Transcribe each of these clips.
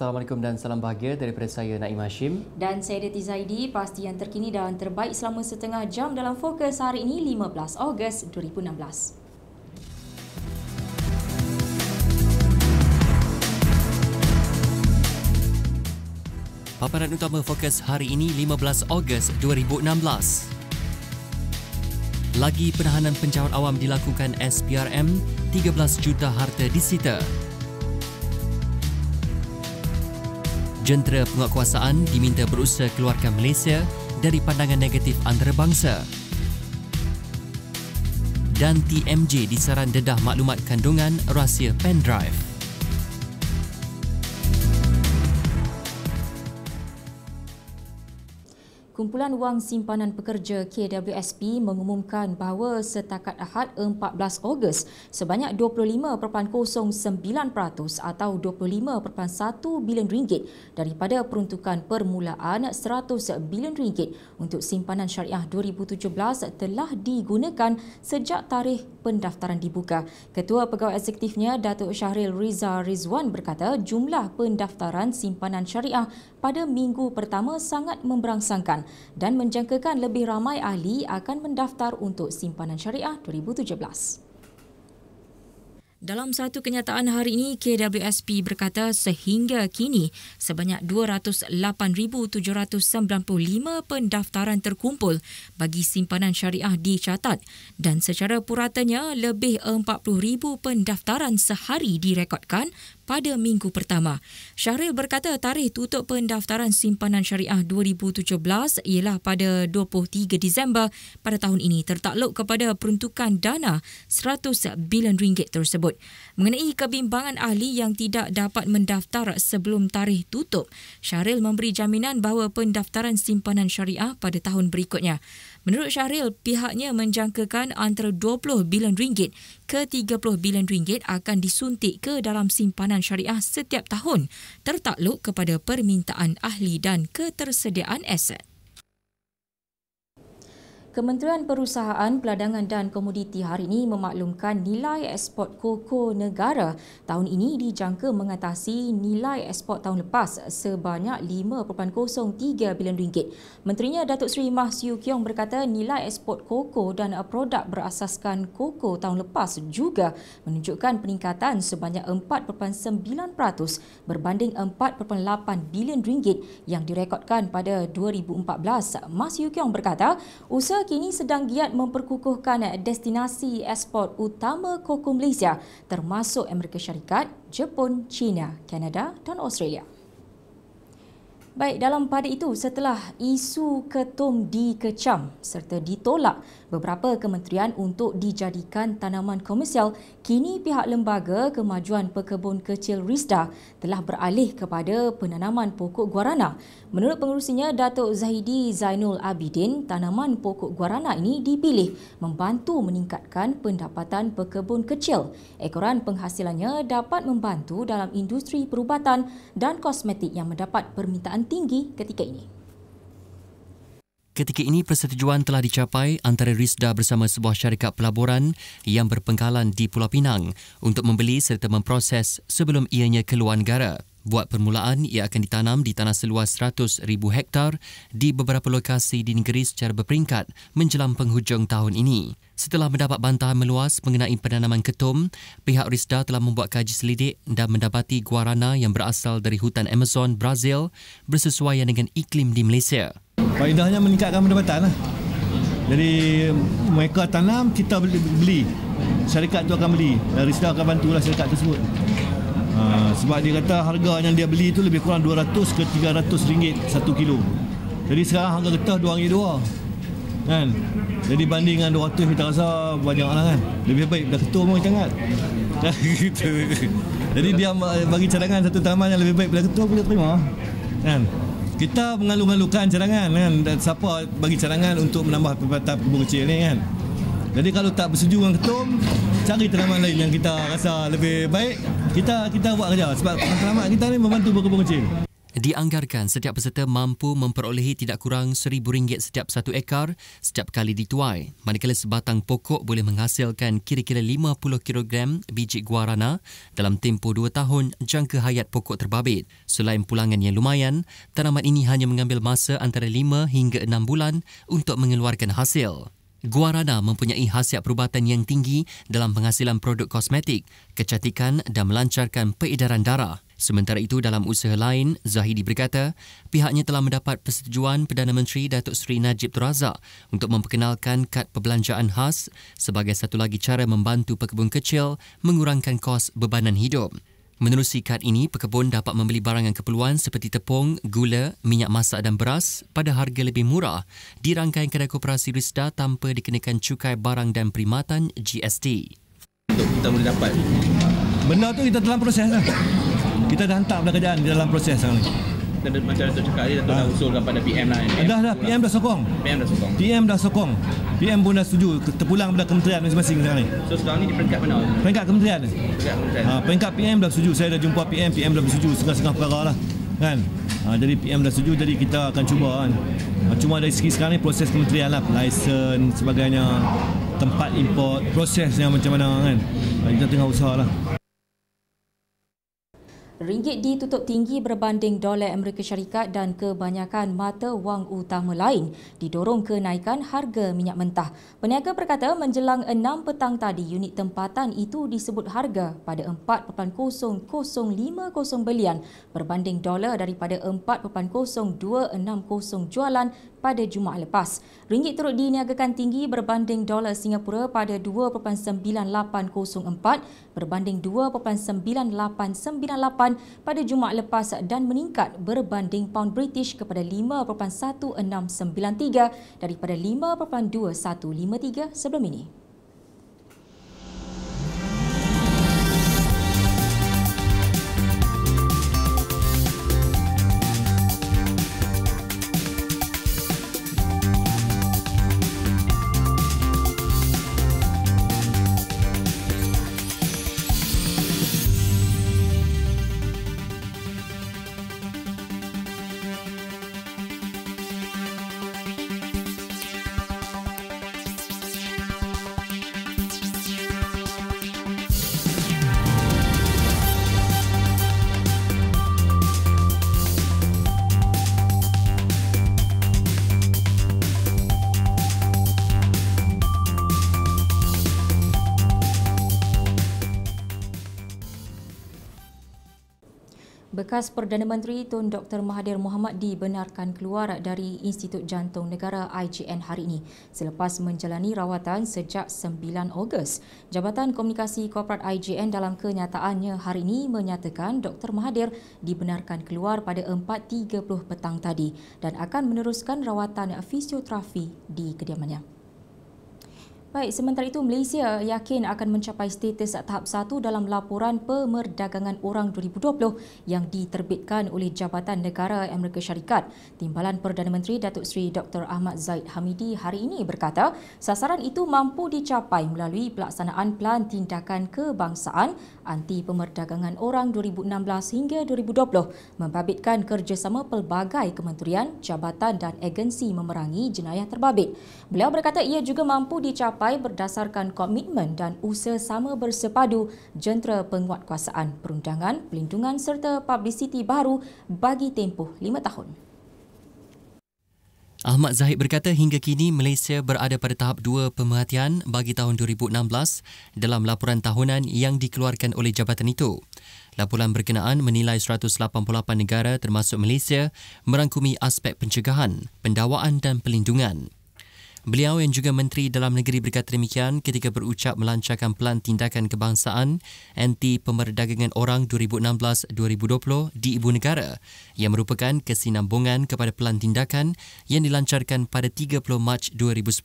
Assalamualaikum dan salam bahagia daripada saya Naim Hashim. Dan saya Deti Zaidi, pasti yang terkini dan terbaik selama setengah jam dalam fokus hari ini 15 Ogos 2016. Paparan utama fokus hari ini 15 Ogos 2016. Lagi penahanan pencawan awam dilakukan SPRM, 13 juta harta disita. Jentera penguatkuasaan diminta berusaha keluarkan Malaysia dari pandangan negatif antarabangsa. Dan TMJ disaran dedah maklumat kandungan rahsia pendrive. Kumpulan Wang Simpanan Pekerja KWSP mengumumkan bahawa setakat Ahad 14 Ogos sebanyak 25.09% atau 25.1 bilion ringgit daripada peruntukan permulaan 100 bilion ringgit untuk simpanan syariah 2017 telah digunakan sejak tarikh pendaftaran dibuka. Ketua Pegawai Eksekutifnya Datuk Syahril Riza Rizwan berkata jumlah pendaftaran simpanan syariah pada minggu pertama sangat memberangsangkan dan menjangkakan lebih ramai ahli akan mendaftar untuk simpanan syariah 2017. Dalam satu kenyataan hari ini, KWSP berkata sehingga kini sebanyak 208,795 pendaftaran terkumpul bagi simpanan syariah dicatat dan secara puratanya lebih 40,000 pendaftaran sehari direkodkan pada minggu pertama. Syahril berkata tarikh tutup pendaftaran simpanan syariah 2017 ialah pada 23 Disember pada tahun ini tertakluk kepada peruntukan dana 100 bilion ringgit tersebut. Mengenai kebimbangan ahli yang tidak dapat mendaftar sebelum tarikh tutup, Syahril memberi jaminan bahawa pendaftaran simpanan syariah pada tahun berikutnya. Menurut Syahril, pihaknya menjangkakan antara 20 bilion ringgit ke 30 bilion ringgit akan disuntik ke dalam simpanan syariah setiap tahun tertakluk kepada permintaan ahli dan ketersediaan aset. Kementerian Perusahaan, Peladangan dan Komoditi hari ini memaklumkan nilai ekspor koko negara tahun ini dijangka mengatasi nilai ekspor tahun lepas sebanyak 5.03 bilion ringgit. Menterinya Datuk Seri Mah Siu Kiong berkata nilai ekspor koko dan produk berasaskan koko tahun lepas juga menunjukkan peningkatan sebanyak 4.9% berbanding 4.8 bilion ringgit yang direkodkan pada 2014. Mah Siu Kiong berkata usaha kini sedang giat memperkukuhkan destinasi ekspor utama koko Malaysia termasuk Amerika Syarikat, Jepun, China, Kanada dan Australia. Baik, dalam pada itu, setelah isu ketum dikecam serta ditolak beberapa kementerian untuk dijadikan tanaman komersial, kini pihak Lembaga Kemajuan Pekebun Kecil RISDA telah beralih kepada penanaman pokok guarana. Menurut pengurusinya, Datuk Zahidi Zainul Abidin, tanaman pokok guarana ini dipilih membantu meningkatkan pendapatan pekebun kecil. Ekoran penghasilannya dapat membantu dalam industri perubatan dan kosmetik yang mendapat permintaan tinggi ketika ini. Ketika ini persetujuan telah dicapai antara RISDA bersama sebuah syarikat pelaburan yang berpengkalan di Pulau Pinang untuk membeli serta memproses sebelum ianya keluar negara. Buat permulaan, ia akan ditanam di tanah seluas 100,000 hektar di beberapa lokasi di negeri secara berperingkat menjelang penghujung tahun ini. Setelah mendapat bantahan meluas mengenai penanaman ketum, pihak RISDA telah membuat kaji selidik dan mendapati guarana yang berasal dari hutan Amazon, Brazil bersesuaian dengan iklim di Malaysia. Faedahnya meningkatkan pendapatan. Lah. Jadi mereka tanam, kita beli. Syarikat itu akan beli. RISDA akan bantulah syarikat tersebut. Ha, sebab dia kata harga yang dia beli itu lebih kurang 200 ke 300 ringgit satu kilo. Jadi sekarang harga getah 2 ringgit dua. Kan? Jadi banding dengan 200 kita rasa banyak lah kan. Lebih baik dah ketua pun kita ingat. Jadi dia bagi cadangan satu taman yang lebih baik daripada ketua boleh terima. Kan? Kita mengalu-alukan cadangan kan. Dan siapa bagi cadangan untuk menambah pendapatan kebun kecil ni kan. Jadi kalau tak bersetuju dengan ketum, cari tanaman lain yang kita rasa lebih baik, kita kita buat kerja sebab tanaman kita ni membantu berkebun kecil. Dianggarkan setiap peserta mampu memperolehi tidak kurang RM1,000 setiap satu ekar setiap kali dituai. Manakala sebatang pokok boleh menghasilkan kira-kira 50 kg biji guarana dalam tempoh 2 tahun jangka hayat pokok terbabit. Selain pulangan yang lumayan, tanaman ini hanya mengambil masa antara 5 hingga 6 bulan untuk mengeluarkan hasil. Guarana mempunyai khasiat perubatan yang tinggi dalam penghasilan produk kosmetik, kecantikan dan melancarkan peredaran darah. Sementara itu, dalam usaha lain, Zahidi berkata pihaknya telah mendapat persetujuan Perdana Menteri Datuk Seri Najib Tun Razak untuk memperkenalkan kad perbelanjaan khas sebagai satu lagi cara membantu pekebun kecil mengurangkan kos bebanan hidup. Menerusi kad ini, pekebun dapat membeli barangan keperluan seperti tepung, gula, minyak masak dan beras pada harga lebih murah di rangkaian kedai koperasi Risda tanpa dikenakan cukai barang dan perkhidmatan GST. Untuk kita boleh dapat Benda tu kita dalam proses lah. Kita dah hantar pada kerajaan dalam proses sekarang ni. dan macam Datuk cakap tadi Datuk Ah. dah usulkan pada PM lah Dah dah PM dah sokong. PM dah sokong PM dah sokong. PM pun dah setuju terpulang pada kementerian masing-masing sekarang ni. so sekarang ni di peringkat mana Peringkat kementerian. peringkat kementerian Ha, peringkat PM dah setuju. Saya dah jumpa PM, PM dah bersetuju setengah-setengah perkara lah. Kan? Ha, jadi PM dah setuju, jadi kita akan cuba kan. Ha, cuma dari segi sekarang ni proses kementerian lah. Lisen, sebagainya. Tempat import, prosesnya macam mana kan. Ha, kita tengah usaha lah. Ringgit ditutup tinggi berbanding dolar Amerika Syarikat dan kebanyakan mata wang utama lain didorong kenaikan harga minyak mentah. Peniaga berkata menjelang 6 petang tadi unit tempatan itu disebut harga pada 4.0050 belian berbanding dolar daripada 4.0260 jualan pada Jumaat lepas. Ringgit turut diniagakan tinggi berbanding dolar Singapura pada 2.9804 berbanding 2.9898 pada Jumaat lepas dan meningkat berbanding pound British kepada 5.1693 daripada 5.2153 sebelum ini. Bekas Perdana Menteri Tun Dr. Mahathir Mohamad dibenarkan keluar dari Institut Jantung Negara IJN hari ini selepas menjalani rawatan sejak 9 Ogos. Jabatan Komunikasi Korporat IJN dalam kenyataannya hari ini menyatakan Dr. Mahathir dibenarkan keluar pada 4.30 petang tadi dan akan meneruskan rawatan fisioterapi di kediamannya. Baik, sementara itu Malaysia yakin akan mencapai status tahap 1 dalam laporan pemerdagangan orang 2020 yang diterbitkan oleh Jabatan Negara Amerika Syarikat. Timbalan Perdana Menteri Datuk Seri Dr. Ahmad Zaid Hamidi hari ini berkata sasaran itu mampu dicapai melalui pelaksanaan Pelan Tindakan Kebangsaan Anti Pemerdagangan Orang 2016 hingga 2020 membabitkan kerjasama pelbagai kementerian, jabatan dan agensi memerangi jenayah terbabit. Beliau berkata ia juga mampu dicapai dicapai berdasarkan komitmen dan usaha sama bersepadu jentera penguatkuasaan, perundangan, pelindungan serta publiciti baru bagi tempoh lima tahun. Ahmad Zahid berkata hingga kini Malaysia berada pada tahap 2 pemerhatian bagi tahun 2016 dalam laporan tahunan yang dikeluarkan oleh jabatan itu. Laporan berkenaan menilai 188 negara termasuk Malaysia merangkumi aspek pencegahan, pendakwaan dan pelindungan. Beliau yang juga Menteri Dalam Negeri berkata demikian ketika berucap melancarkan Pelan Tindakan Kebangsaan Anti Pemerdagangan Orang 2016-2020 di Ibu Negara yang merupakan kesinambungan kepada Pelan Tindakan yang dilancarkan pada 30 Mac 2010.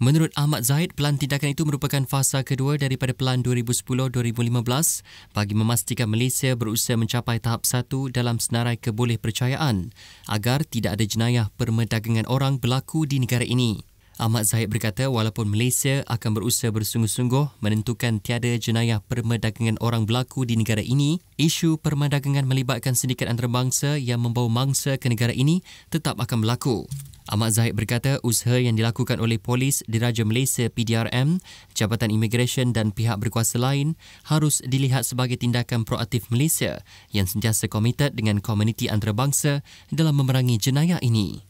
Menurut Ahmad Zahid, pelan tindakan itu merupakan fasa kedua daripada Pelan 2010-2015 bagi memastikan Malaysia berusaha mencapai tahap satu dalam senarai kebolehpercayaan agar tidak ada jenayah perdagangan orang berlaku di negara ini. Ahmad Zahid berkata walaupun Malaysia akan berusaha bersungguh-sungguh menentukan tiada jenayah perdagangan orang berlaku di negara ini, isu perdagangan melibatkan sindikat antarabangsa yang membawa mangsa ke negara ini tetap akan berlaku. Ahmad Zahid berkata usaha yang dilakukan oleh polis Diraja Malaysia PDRM, Jabatan Imigresen dan pihak berkuasa lain harus dilihat sebagai tindakan proaktif Malaysia yang sentiasa komited dengan komuniti antarabangsa dalam memerangi jenayah ini.